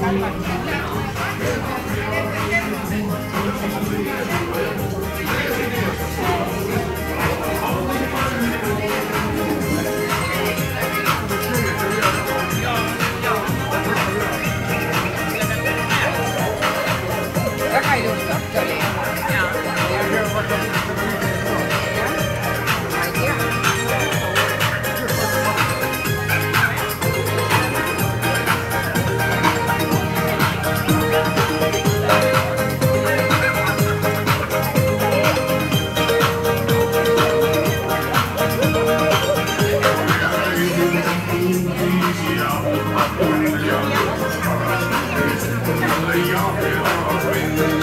Gracias. Yeah.